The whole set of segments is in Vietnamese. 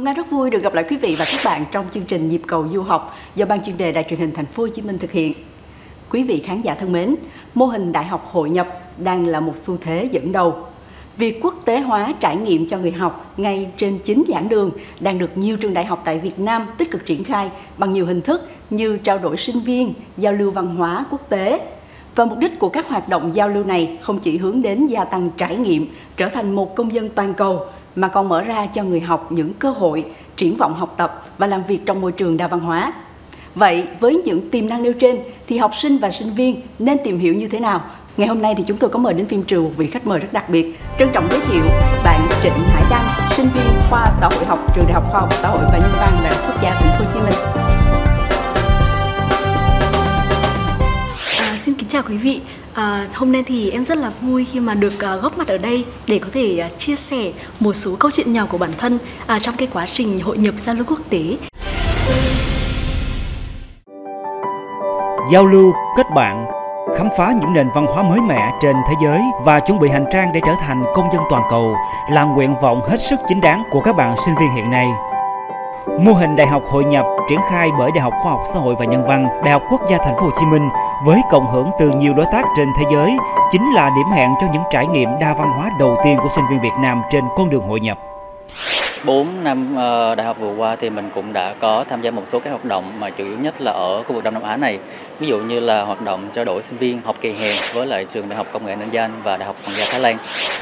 Ngọc Nga rất vui được gặp lại quý vị và các bạn trong chương trình Nhịp cầu du học do Ban chuyên đề Đài truyền hình Thành phố Hồ Chí Minh thực hiện. Quý vị khán giả thân mến, mô hình đại học hội nhập đang là một xu thế dẫn đầu. Việc quốc tế hóa trải nghiệm cho người học ngay trên chính giảng đường đang được nhiều trường đại học tại Việt Nam tích cực triển khai bằng nhiều hình thức như trao đổi sinh viên, giao lưu văn hóa quốc tế. Và mục đích của các hoạt động giao lưu này không chỉ hướng đến gia tăng trải nghiệm, trở thành một công dân toàn cầu, mà còn mở ra cho người học những cơ hội, triển vọng học tập và làm việc trong môi trường đa văn hóa. Vậy với những tiềm năng nêu trên thì học sinh và sinh viên nên tìm hiểu như thế nào? Ngày hôm nay thì chúng tôi có mời đến phim trường một vị khách mời rất đặc biệt. Trân trọng giới thiệu bạn Trịnh Hải Đăng, sinh viên khoa xã hội học trường Đại học Khoa học Xã hội và Nhân văn Đại học Quốc gia chào quý vị. À, hôm nay thì em rất là vui khi mà được uh, góp mặt ở đây để có thể uh, chia sẻ một số câu chuyện nhỏ của bản thân uh, trong cái quá trình hội nhập giao lưu quốc tế. Giao lưu, kết bạn, khám phá những nền văn hóa mới mẻ trên thế giới và chuẩn bị hành trang để trở thành công dân toàn cầu là nguyện vọng hết sức chính đáng của các bạn sinh viên hiện nay. Mô hình đại học hội nhập triển khai bởi Đại học Khoa học Xã hội và Nhân văn, Đại học Quốc gia Thành phố Hồ Chí Minh với cộng hưởng từ nhiều đối tác trên thế giới chính là điểm hẹn cho những trải nghiệm đa văn hóa đầu tiên của sinh viên Việt Nam trên con đường hội nhập. 4 năm ờ, đại học vừa qua thì mình cũng đã có tham gia một số các hoạt động mà chủ yếu nhất là ở khu vực Đông Nam Á này. Ví dụ như là hoạt động trao đổi sinh viên học kỳ hè với lại trường Đại học Công nghệ Ninh danh và Đại học Hoàng gia Thái Lan,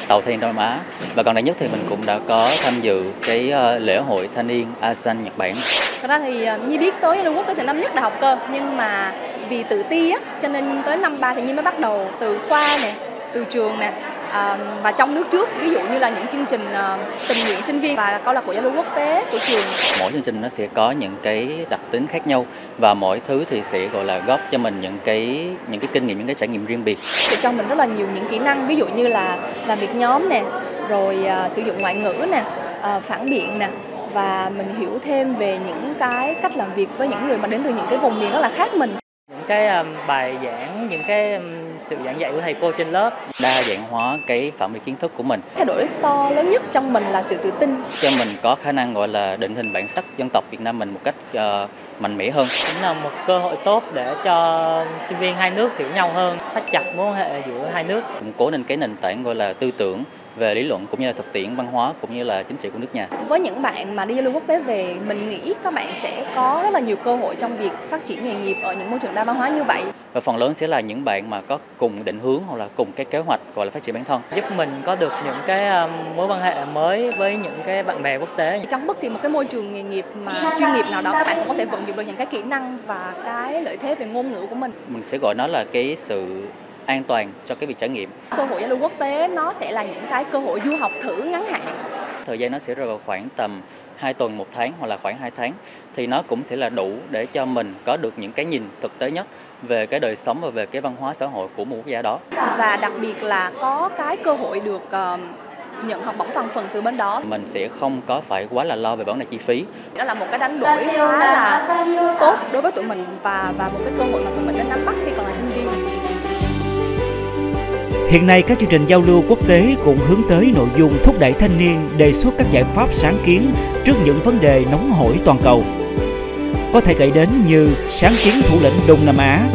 tàu thanh Đông Nam Á. Và còn đây nhất thì mình cũng đã có tham dự cái ờ, lễ hội thanh niên ASEAN Nhật Bản. Thật ra thì ờ, Nhi biết tới Trung Quốc tới từ năm nhất đại học cơ, nhưng mà vì tự ti á, cho nên tới năm ba thì Nhi mới bắt đầu từ khoa nè, từ trường nè à, và trong nước trước ví dụ như là những chương trình à, tình nguyện sinh viên và câu lạc bộ giao lưu quốc tế của trường. Mỗi chương trình nó sẽ có những cái đặc tính khác nhau và mỗi thứ thì sẽ gọi là góp cho mình những cái những cái kinh nghiệm những cái trải nghiệm riêng biệt. Sẽ cho mình rất là nhiều những kỹ năng ví dụ như là làm việc nhóm nè rồi à, sử dụng ngoại ngữ nè à, phản biện nè và mình hiểu thêm về những cái cách làm việc với những người mà đến từ những cái vùng miền rất là khác mình. Những cái um, bài giảng những cái um, sự giảng dạy của thầy cô trên lớp. Đa dạng hóa cái phạm vi kiến thức của mình. Thay đổi to lớn nhất trong mình là sự tự tin. Cho mình có khả năng gọi là định hình bản sắc dân tộc Việt Nam mình một cách uh, mạnh mẽ hơn. Cũng là một cơ hội tốt để cho sinh viên hai nước hiểu nhau hơn thắt chặt mối quan hệ giữa hai nước. Củng cố nên cái nền tảng gọi là tư tưởng về lý luận cũng như là thực tiễn văn hóa cũng như là chính trị của nước nhà. Với những bạn mà đi giao lưu quốc tế về, mình nghĩ các bạn sẽ có rất là nhiều cơ hội trong việc phát triển nghề nghiệp ở những môi trường đa văn hóa như vậy. Và phần lớn sẽ là những bạn mà có cùng định hướng hoặc là cùng cái kế hoạch gọi là phát triển bản thân. Giúp mình có được những cái um, mối quan hệ mới với những cái bạn bè quốc tế. Trong bất kỳ một cái môi trường nghề nghiệp mà chuyên nghiệp nào đó các bạn cũng có thể vận dụng được những cái kỹ năng và cái lợi thế về ngôn ngữ của mình. Mình sẽ gọi nó là cái sự an toàn cho cái việc trải nghiệm. Cơ hội giao lưu quốc tế nó sẽ là những cái cơ hội du học thử ngắn hạn. Thời gian nó sẽ rơi vào khoảng tầm 2 tuần một tháng hoặc là khoảng 2 tháng thì nó cũng sẽ là đủ để cho mình có được những cái nhìn thực tế nhất về cái đời sống và về cái văn hóa xã hội của một quốc gia đó. Và đặc biệt là có cái cơ hội được uh, nhận học bổng toàn phần từ bên đó. Mình sẽ không có phải quá là lo về vấn đề chi phí. Đó là một cái đánh đổi khá là tốt đối với tụi mình và và một cái cơ hội mà tụi mình nên nắm bắt khi còn là sinh viên. Hiện nay các chương trình giao lưu quốc tế cũng hướng tới nội dung thúc đẩy thanh niên đề xuất các giải pháp sáng kiến trước những vấn đề nóng hổi toàn cầu. Có thể kể đến như sáng kiến thủ lĩnh Đông Nam Á,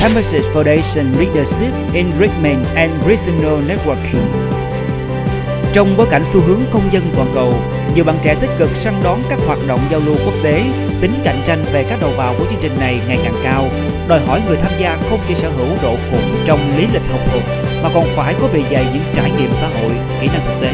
Campuchia Foundation Leadership Enrichment and Regional Networking. Trong bối cảnh xu hướng công dân toàn cầu, nhiều bạn trẻ tích cực săn đón các hoạt động giao lưu quốc tế, tính cạnh tranh về các đầu vào của chương trình này ngày càng cao, đòi hỏi người tham gia không chỉ sở hữu độ khủng trong lý lịch học thuật mà còn phải có bề dày những trải nghiệm xã hội, kỹ năng thực tế.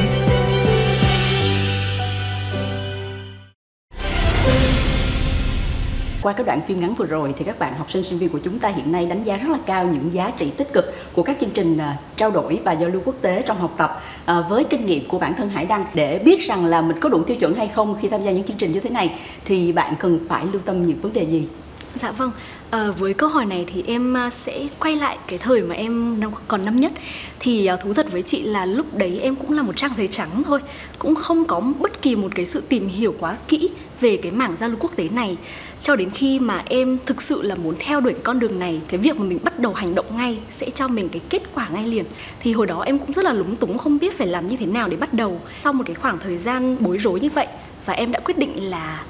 Qua các đoạn phim ngắn vừa rồi thì các bạn học sinh sinh viên của chúng ta hiện nay đánh giá rất là cao những giá trị tích cực của các chương trình à, trao đổi và giao lưu quốc tế trong học tập à, với kinh nghiệm của bản thân Hải Đăng để biết rằng là mình có đủ tiêu chuẩn hay không khi tham gia những chương trình như thế này thì bạn cần phải lưu tâm những vấn đề gì? Dạ vâng, à, với câu hỏi này thì em à, sẽ quay lại cái thời mà em còn năm nhất. Thì à, thú thật với chị là lúc đấy em cũng là một trang giấy trắng thôi. Cũng không có bất kỳ một cái sự tìm hiểu quá kỹ về cái mảng giao lưu quốc tế này. Cho đến khi mà em thực sự là muốn theo đuổi con đường này Cái việc mà mình bắt đầu hành động ngay sẽ cho mình cái kết quả ngay liền. Thì hồi đó em cũng rất là lúng túng không biết phải làm như thế nào để bắt đầu. Sau một cái khoảng thời gian bối rối như vậy và em đã quyết định là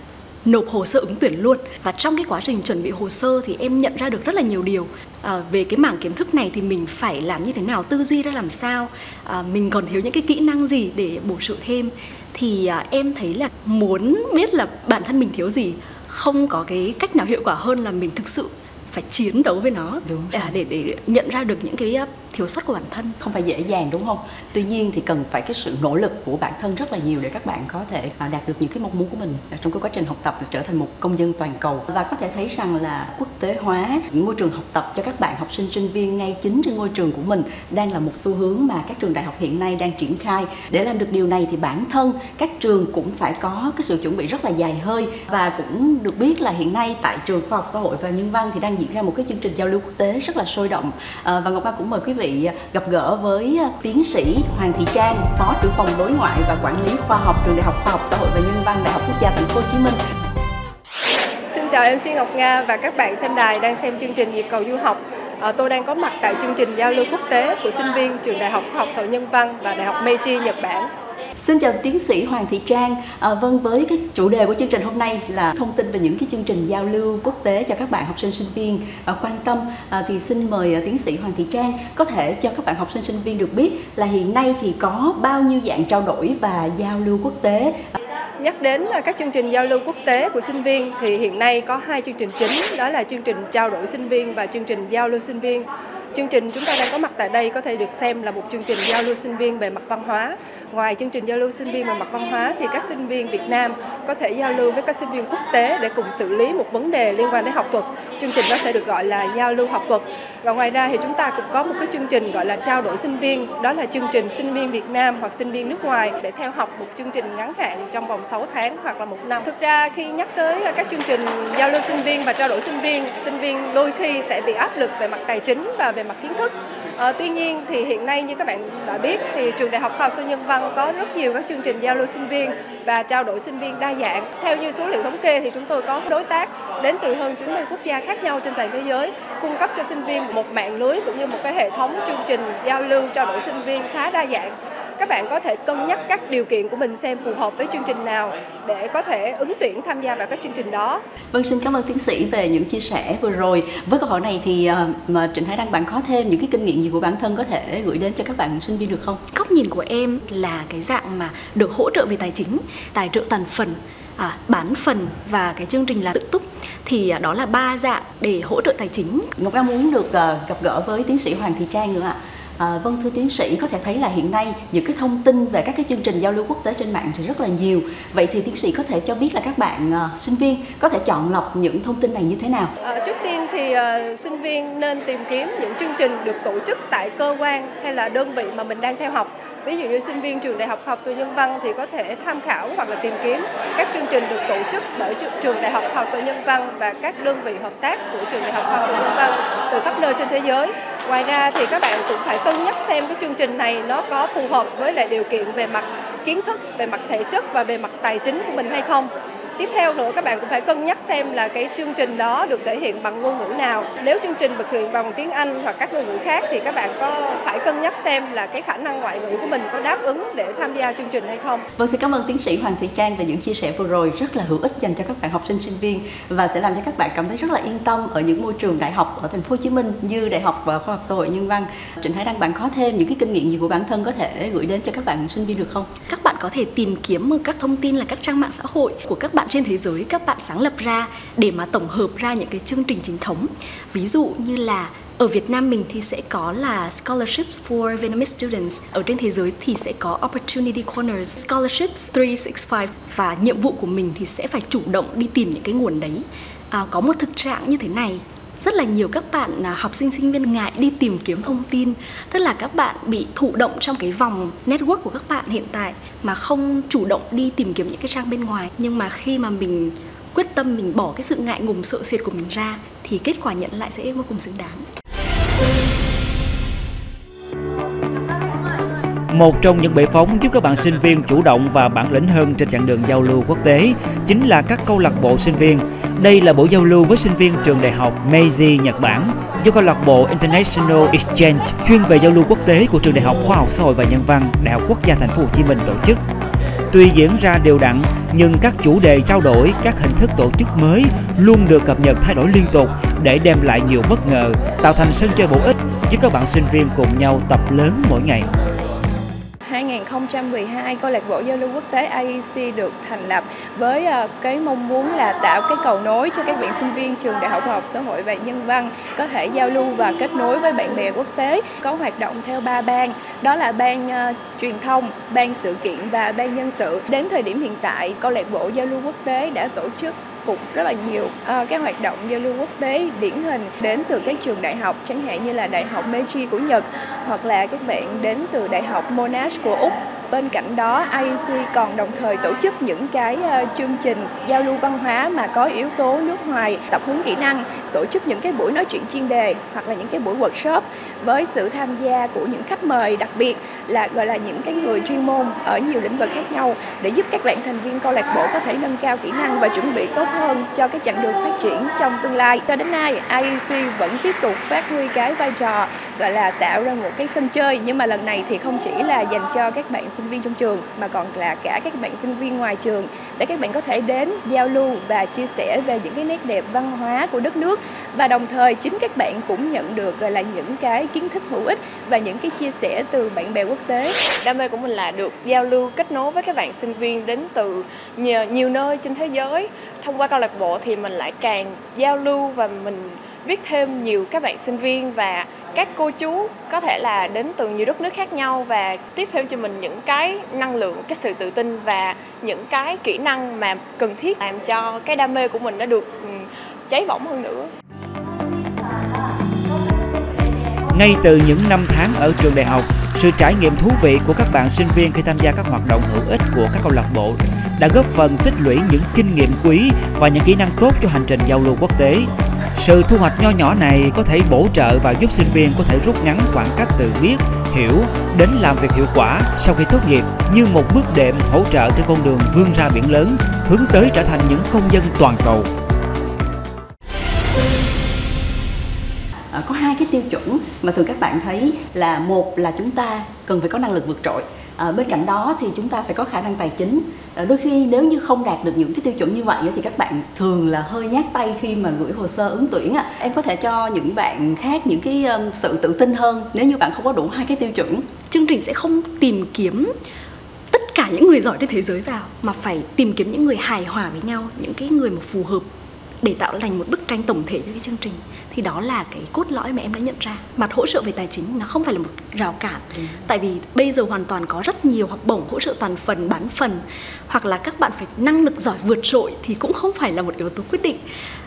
nộp hồ sơ ứng tuyển luôn. Và trong cái quá trình chuẩn bị hồ sơ thì em nhận ra được rất là nhiều điều. À, về cái mảng kiến thức này thì mình phải làm như thế nào tư duy ra làm sao? À, mình còn thiếu những cái kỹ năng gì để bổ trợ thêm? Thì à, em thấy là muốn biết là bản thân mình thiếu gì không có cái cách nào hiệu quả hơn là mình thực sự phải chiến đấu với nó. Đúng à, để để nhận ra được những cái thiếu sót của bản thân không phải dễ dàng đúng không? Tuy nhiên thì cần phải cái sự nỗ lực của bản thân rất là nhiều để các bạn có thể à, đạt được những cái mong muốn của mình à, trong cái quá trình học tập là trở thành một công dân toàn cầu. Và có thể thấy rằng là quốc tế hóa những môi trường học tập cho các bạn học sinh sinh viên ngay chính trên ngôi trường của mình đang là một xu hướng mà các trường đại học hiện nay đang triển khai. Để làm được điều này thì bản thân các trường cũng phải có cái sự chuẩn bị rất là dài hơi và cũng được biết là hiện nay tại trường khoa học xã hội và nhân văn thì đang diễn ra một cái chương trình giao lưu quốc tế rất là sôi động. À, và ngọc Ba cũng mời quý vị À, gặp gỡ với à, tiến sĩ Hoàng Thị Trang, Phó trưởng phòng đối ngoại và quản lý khoa học trường Đại học Khoa học Xã hội và Nhân văn Đại học Quốc gia Thành phố Hồ Chí Minh. Xin chào MC Ngọc Nga và các bạn xem đài đang xem chương trình nhịp cầu du học. À, tôi đang có mặt tại chương trình giao lưu quốc tế của sinh viên trường Đại học Khoa học Xã hội Nhân văn và Đại học Meiji Nhật Bản. Xin chào tiến sĩ Hoàng Thị Trang. À, vâng với cái chủ đề của chương trình hôm nay là thông tin về những cái chương trình giao lưu quốc tế cho các bạn học sinh sinh viên à, quan tâm à, thì xin mời à, tiến sĩ Hoàng Thị Trang có thể cho các bạn học sinh sinh viên được biết là hiện nay thì có bao nhiêu dạng trao đổi và giao lưu quốc tế. Nhắc đến là các chương trình giao lưu quốc tế của sinh viên thì hiện nay có hai chương trình chính đó là chương trình trao đổi sinh viên và chương trình giao lưu sinh viên. Chương trình chúng ta đang có mặt tại đây có thể được xem là một chương trình giao lưu sinh viên về mặt văn hóa. Ngoài chương trình giao lưu sinh viên về mặt văn hóa thì các sinh viên Việt Nam có thể giao lưu với các sinh viên quốc tế để cùng xử lý một vấn đề liên quan đến học thuật. Chương trình đó sẽ được gọi là giao lưu học thuật. Và ngoài ra thì chúng ta cũng có một cái chương trình gọi là trao đổi sinh viên, đó là chương trình sinh viên Việt Nam hoặc sinh viên nước ngoài để theo học một chương trình ngắn hạn trong vòng 6 tháng hoặc là một năm. Thực ra khi nhắc tới các chương trình giao lưu sinh viên và trao đổi sinh viên, sinh viên đôi khi sẽ bị áp lực về mặt tài chính và về mặt kiến thức. À, tuy nhiên thì hiện nay như các bạn đã biết thì trường Đại học Khoa học Sư Nhân văn có rất nhiều các chương trình giao lưu sinh viên và trao đổi sinh viên đa dạng. Theo như số liệu thống kê thì chúng tôi có đối tác đến từ hơn 90 quốc gia khác nhau trên toàn thế giới cung cấp cho sinh viên một mạng lưới cũng như một cái hệ thống chương trình giao lưu trao đổi sinh viên khá đa dạng các bạn có thể cân nhắc các điều kiện của mình xem phù hợp với chương trình nào để có thể ứng tuyển tham gia vào các chương trình đó. Vâng, xin cảm ơn tiến sĩ về những chia sẻ vừa rồi. Với câu hỏi này thì uh, mà Trịnh Hải Đăng bạn có thêm những cái kinh nghiệm gì của bản thân có thể gửi đến cho các bạn sinh viên được không? Góc nhìn của em là cái dạng mà được hỗ trợ về tài chính, tài trợ toàn phần à, bán phần và cái chương trình là tự túc thì đó là ba dạng để hỗ trợ tài chính. Ngọc An muốn được uh, gặp gỡ với tiến sĩ Hoàng Thị Trang nữa ạ. À, vâng thưa tiến sĩ có thể thấy là hiện nay những cái thông tin về các cái chương trình giao lưu quốc tế trên mạng thì rất là nhiều. Vậy thì tiến sĩ có thể cho biết là các bạn uh, sinh viên có thể chọn lọc những thông tin này như thế nào? À, trước tiên thì uh, sinh viên nên tìm kiếm những chương trình được tổ chức tại cơ quan hay là đơn vị mà mình đang theo học. Ví dụ như sinh viên trường đại học học sự nhân văn thì có thể tham khảo hoặc là tìm kiếm các chương trình được tổ chức bởi trường đại học học sự nhân văn và các đơn vị hợp tác của trường đại học học sự nhân văn từ khắp nơi trên thế giới ngoài ra thì các bạn cũng phải cân nhắc xem cái chương trình này nó có phù hợp với lại điều kiện về mặt kiến thức, về mặt thể chất và về mặt tài chính của mình hay không tiếp theo nữa các bạn cũng phải cân nhắc xem là cái chương trình đó được thể hiện bằng ngôn ngữ nào. Nếu chương trình được thể hiện bằng tiếng Anh hoặc các ngôn ngữ khác thì các bạn có phải cân nhắc xem là cái khả năng ngoại ngữ của mình có đáp ứng để tham gia chương trình hay không. Vâng xin cảm ơn tiến sĩ Hoàng Thị Trang về những chia sẻ vừa rồi rất là hữu ích dành cho các bạn học sinh sinh viên và sẽ làm cho các bạn cảm thấy rất là yên tâm ở những môi trường đại học ở thành phố Hồ Chí Minh như đại học và khoa học xã hội nhân văn. Trịnh Hải Đăng bạn có thêm những cái kinh nghiệm gì của bản thân có thể gửi đến cho các bạn sinh viên được không? Các bạn có thể tìm kiếm các thông tin là các trang mạng xã hội của các bạn trên thế giới các bạn sáng lập ra để mà tổng hợp ra những cái chương trình chính thống. Ví dụ như là ở Việt Nam mình thì sẽ có là Scholarships for Vietnamese Students. Ở trên thế giới thì sẽ có Opportunity Corners Scholarships 365 Và nhiệm vụ của mình thì sẽ phải chủ động đi tìm những cái nguồn đấy. À, Có một thực trạng như thế này rất là nhiều các bạn à, học sinh sinh viên ngại đi tìm kiếm thông tin. Tức là các bạn bị thụ động trong cái vòng network của các bạn hiện tại mà không chủ động đi tìm kiếm những cái trang bên ngoài. Nhưng mà khi mà mình quyết tâm, mình bỏ cái sự ngại ngùng, sợ sệt của mình ra, thì kết quả nhận lại sẽ vô cùng xứng đáng. Một trong những bệ phóng giúp các bạn sinh viên chủ động và bản lĩnh hơn trên chặng đường giao lưu quốc tế chính là các câu lạc bộ sinh viên. Đây là buổi giao lưu với sinh viên trường đại học Meiji, Nhật Bản do câu lạc bộ International Exchange chuyên về giao lưu quốc tế của trường đại học khoa học xã hội và nhân văn Đại học Quốc gia Thành phố Hồ Chí Minh tổ chức. Tuy diễn ra đều đặn, nhưng các chủ đề trao đổi, các hình thức tổ chức mới luôn được cập nhật thay đổi liên tục để đem lại nhiều bất ngờ, tạo thành sân chơi bổ ích giúp các bạn sinh viên cùng nhau tập lớn mỗi ngày. 2012, câu lạc bộ giao lưu quốc tế IEC được thành lập với ờ, cái mong muốn là tạo cái cầu nối cho các bạn sinh viên trường Đại học Khoa học Xã hội và Nhân văn có thể giao lưu và kết nối với bạn bè quốc tế. Có hoạt động theo ba ban, đó là ban uh, truyền thông, ban sự kiện và ban nhân sự. Đến thời điểm hiện tại, câu lạc bộ giao lưu quốc tế đã tổ chức cũng rất là nhiều. Uh, các hoạt động giao lưu quốc tế điển hình đến từ các trường đại học chẳng hạn như là đại học Meiji của Nhật hoặc là các bạn đến từ đại học Monash của Úc. Bên cạnh đó, IEC còn đồng thời tổ chức những cái ờ, chương trình giao lưu văn hóa mà có yếu tố nước ngoài, tập huấn kỹ năng, tổ chức những cái buổi nói chuyện chuyên đề hoặc là những cái buổi workshop với sự tham gia của những khách mời đặc biệt là gọi là những cái người chuyên môn ở nhiều lĩnh vực khác nhau để giúp các bạn thành viên câu lạc bộ có thể nâng cao kỹ năng và chuẩn bị tốt hơn cho cái chặng đường phát triển trong tương lai. Cho đến nay, IEC vẫn tiếp tục phát huy cái vai trò gọi là tạo ra một cái sân chơi nhưng mà lần này thì không chỉ là dành cho các bạn sinh viên trong trường mà còn là cả các bạn sinh viên ngoài trường để các bạn có thể đến giao lưu và chia sẻ về những cái nét đẹp văn hóa của đất nước và đồng thời chính các bạn cũng nhận được gọi là những cái kiến thức hữu ích và những cái chia sẻ từ bạn bè quốc tế. Đam mê của mình là được giao lưu kết nối với các bạn sinh viên đến từ nhiều, nhiều nơi trên thế giới. Thông qua câu lạc bộ thì mình lại càng giao lưu và mình biết thêm nhiều các bạn sinh viên và các cô chú có thể là đến từ nhiều đất nước khác nhau và tiếp thêm cho mình những cái năng lượng, cái sự tự tin và những cái kỹ năng mà cần thiết làm cho cái đam mê của mình nó được ừ, cháy bỏng hơn nữa. Ngay từ những năm tháng ở trường đại học, sự trải nghiệm thú vị của các bạn sinh viên khi tham gia các hoạt động hữu ích của các câu lạc bộ đã góp phần tích lũy những kinh nghiệm quý và những kỹ năng tốt cho hành trình giao lưu quốc tế. Sự thu hoạch nho nhỏ này có thể bổ trợ và giúp sinh viên có thể rút ngắn khoảng cách từ biết, hiểu đến làm việc hiệu quả sau khi tốt nghiệp như một bước đệm hỗ trợ trên con đường vươn ra biển lớn, hướng tới trở thành những công dân toàn cầu. Ờ, có hai cái tiêu chuẩn mà thường các bạn thấy là một là chúng ta cần phải có năng lực vượt trội à, bên cạnh đó thì chúng ta phải có khả năng tài chính à, đôi khi nếu như không đạt được những cái tiêu chuẩn như vậy thì các bạn thường là hơi nhát tay khi mà gửi hồ sơ ứng tuyển à. em có thể cho những bạn khác những cái um, sự tự tin hơn nếu như bạn không có đủ hai cái tiêu chuẩn chương trình sẽ không tìm kiếm tất cả những người giỏi trên thế giới vào mà phải tìm kiếm những người hài hòa với nhau những cái người mà phù hợp để tạo thành một bức tranh tổng thể cho cái chương trình. Thì đó là cái cốt lõi mà em đã nhận ra. Mặt hỗ trợ về tài chính nó không phải là một rào cản. Ừ. tại vì bây giờ hoàn toàn có rất nhiều học bổng hỗ trợ toàn phần bán phần hoặc là các bạn phải năng lực giỏi vượt trội thì cũng không phải là một yếu tố quyết định.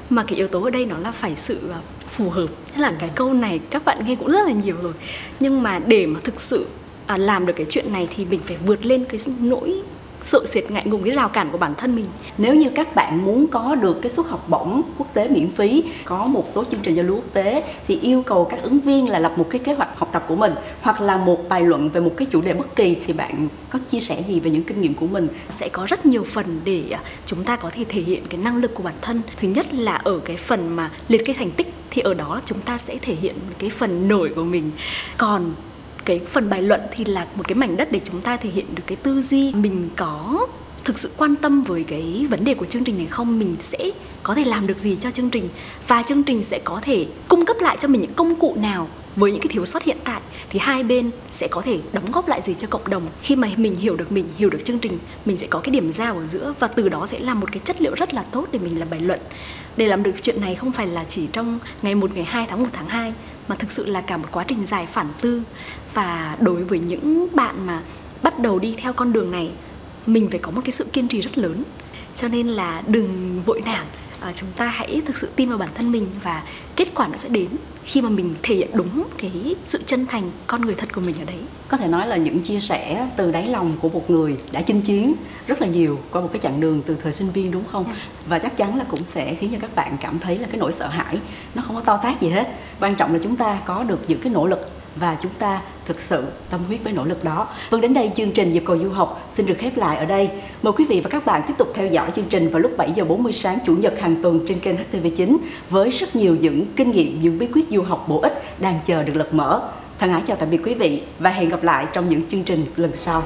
Mà cái yếu tố ở đây nó là phải sự à, phù hợp. Thế là cái câu này các bạn nghe cũng rất là nhiều rồi. Nhưng mà để mà thực sự à, làm được cái chuyện này thì mình phải vượt lên cái nỗi sợ sệt ngại ngùng cái rào cản của bản thân mình. Nếu như các bạn muốn có được cái suất học bổng quốc tế miễn phí có một số chương trình giao lưu quốc tế thì yêu cầu các ứng viên là lập một cái kế hoạch học tập của mình hoặc là một bài luận về một cái chủ đề bất kỳ thì bạn có chia sẻ gì về những kinh nghiệm của mình? Sẽ có rất nhiều phần để à, chúng ta có thể thể hiện cái năng lực của bản thân. Thứ nhất là ở cái phần mà liệt kê thành tích thì ở đó chúng ta sẽ thể hiện cái phần nổi của mình. Còn cái phần bài luận thì là một cái mảnh đất để chúng ta thể hiện được cái tư duy mình có thực sự quan tâm với cái vấn đề của chương trình này không? Mình sẽ có thể làm được gì cho chương trình? Và chương trình sẽ có thể cung cấp lại cho mình những công cụ nào với những cái thiếu sót hiện tại? Thì hai bên sẽ có thể đóng góp lại gì cho cộng đồng? Khi mà mình hiểu được mình, hiểu được chương trình, mình sẽ có cái điểm giao ở giữa và từ đó sẽ là một cái chất liệu rất là tốt để mình làm bài luận. Để làm được chuyện này không phải là chỉ trong ngày 1 ngày 2 tháng 1 tháng 2 mà thực sự là cả một quá trình dài phản tư và đối với những bạn mà bắt đầu đi theo con đường này mình phải có một cái sự kiên trì rất lớn cho nên là đừng vội nản à, chúng ta hãy thực sự tin vào bản thân mình và kết quả nó sẽ đến khi mà mình thể hiện đúng cái sự chân thành con người thật của mình ở đấy có thể nói là những chia sẻ từ đáy lòng của một người đã chinh chiến rất là nhiều qua một cái chặng đường từ thời sinh viên đúng không yeah. Dạ. và chắc chắn là cũng sẽ khiến cho các bạn cảm thấy là cái nỗi sợ hãi nó không có to tát gì hết quan trọng là chúng ta có được những cái nỗ lực và chúng ta thực sự tâm huyết với nỗ lực đó. Vâng đến đây chương trình Nhịp cầu du học xin được khép lại ở đây. Mời quý vị và các bạn tiếp tục theo dõi chương trình vào lúc 7 giờ 40 sáng chủ nhật hàng tuần trên kênh HTV9 với rất nhiều những kinh nghiệm, những bí quyết du học bổ ích đang chờ được lật mở. Thân ái chào tạm biệt quý vị và hẹn gặp lại trong những chương trình lần sau.